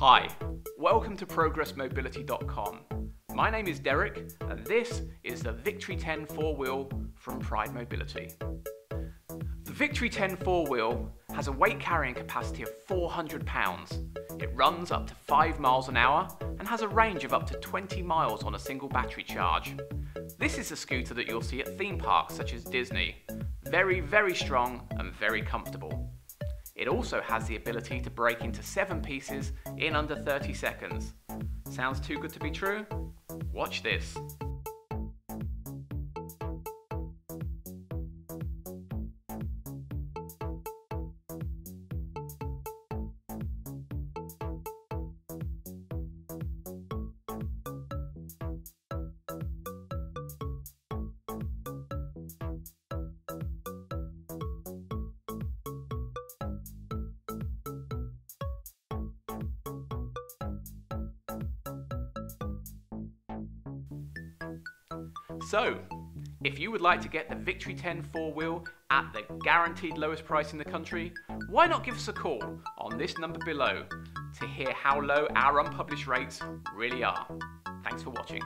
Hi, welcome to ProgressMobility.com. My name is Derek, and this is the Victory 10 four wheel from Pride Mobility. The Victory 10 four wheel has a weight carrying capacity of 400 pounds. It runs up to 5 miles an hour and has a range of up to 20 miles on a single battery charge. This is a scooter that you'll see at theme parks such as Disney. Very, very strong and very comfortable. It also has the ability to break into seven pieces in under 30 seconds. Sounds too good to be true? Watch this. So, if you would like to get the Victory 10 four wheel at the guaranteed lowest price in the country, why not give us a call on this number below to hear how low our unpublished rates really are. Thanks for watching.